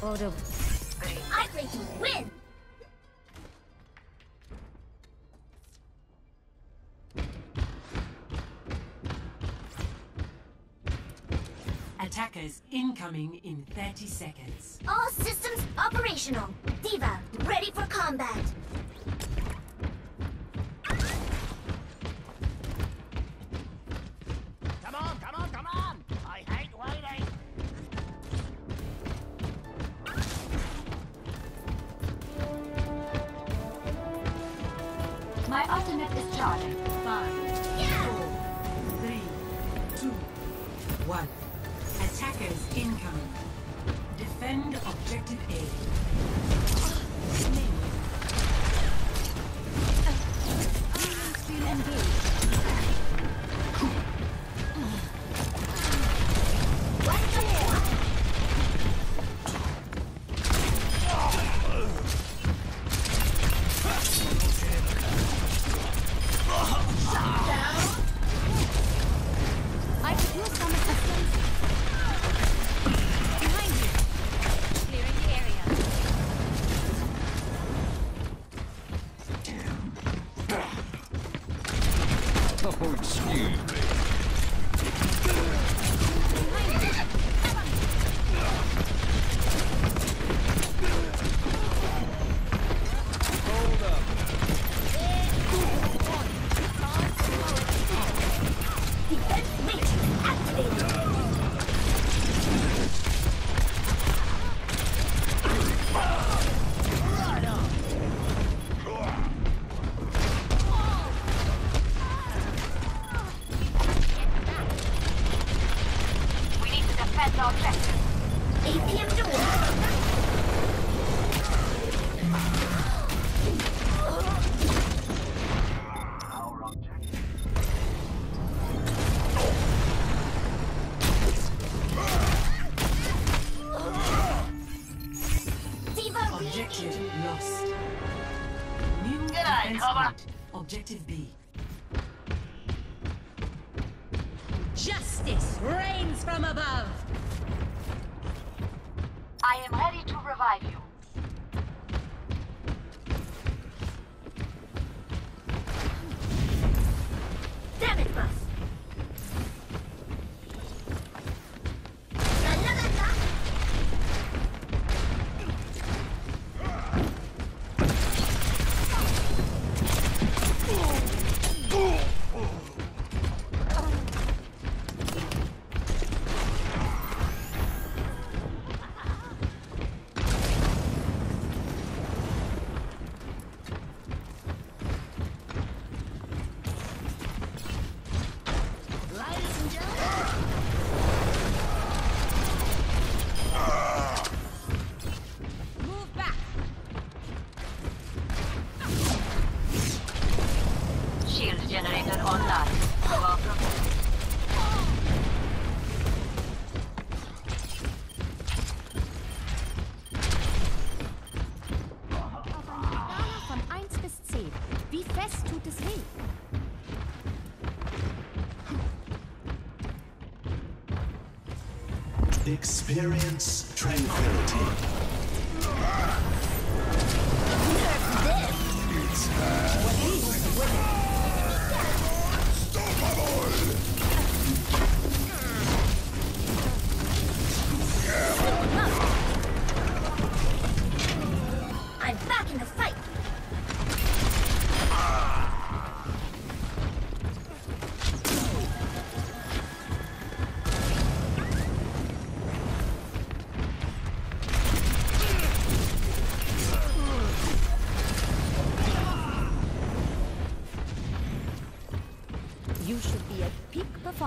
Auto. I'm ready to win! Attackers incoming in 30 seconds. All systems operational. D.Va, ready for combat. Ultimate is charging. Five, Yeah! four, three, two, one. Attackers incoming. Defend objective A. Oh, defend our objective. APM to war. D.Va Objective regained. lost. New G'day, defense cover. Objective B. Justice reigns from above. I am ready to revive you. Experience tranquility.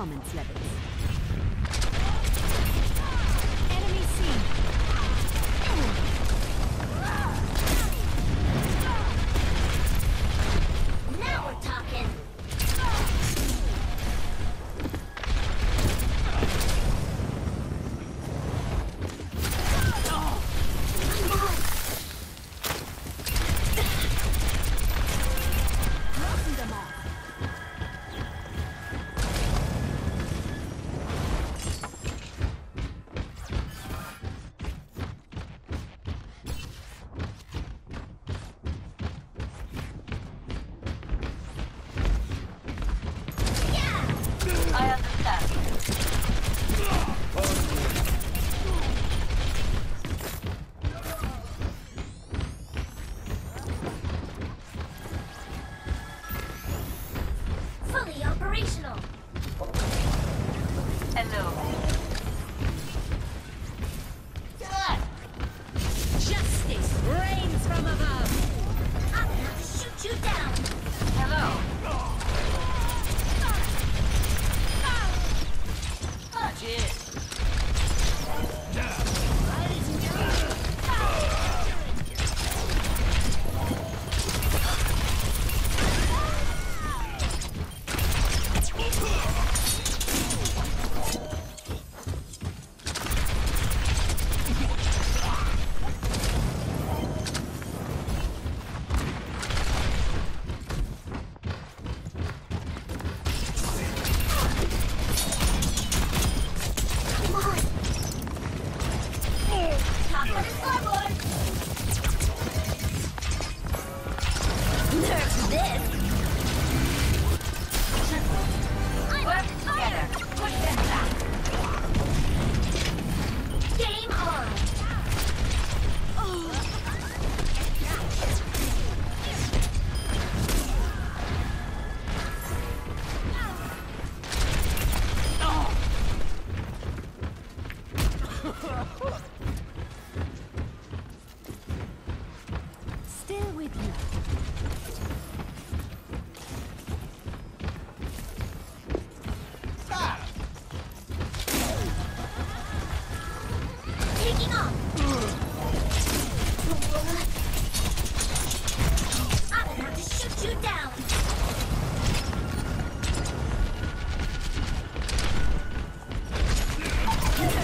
Performance levels.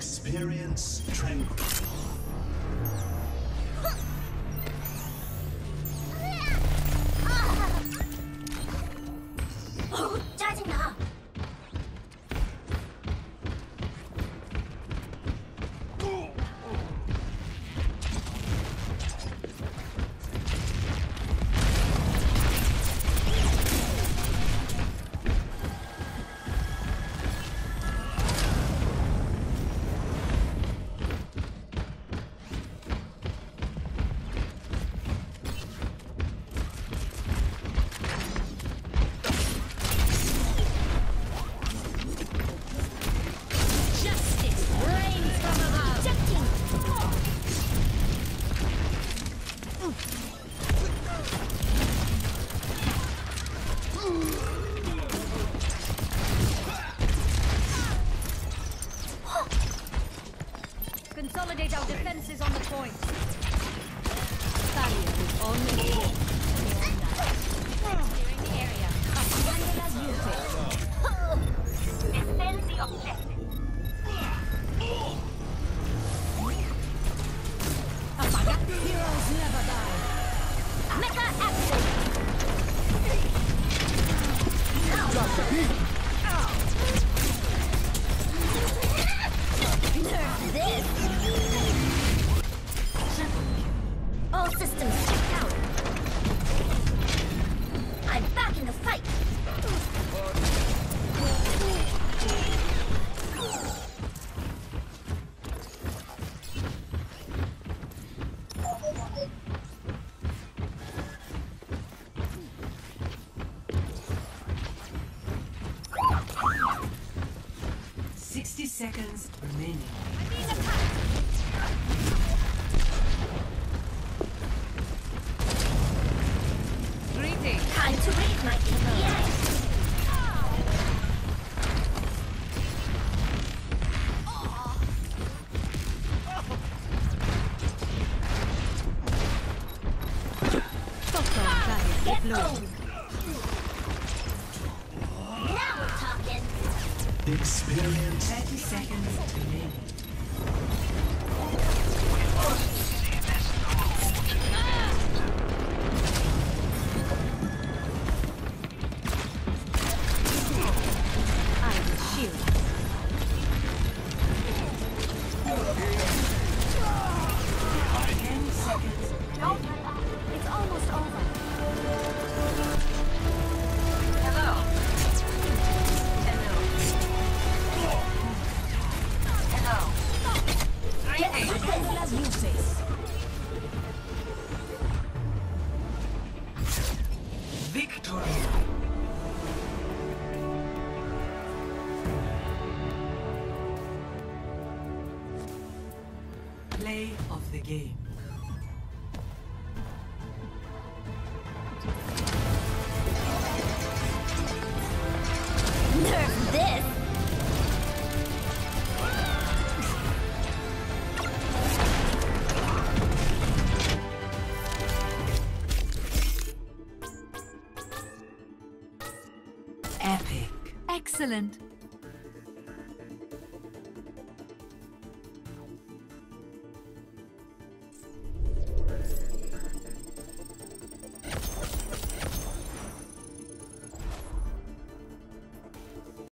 Experience tranquility. Consolidate our defenses on the point. Thalia is on the move. Clearing the area. Defend the object. Experience. 30 seconds remaining. Play of the game. Nerf this! Epic. Excellent.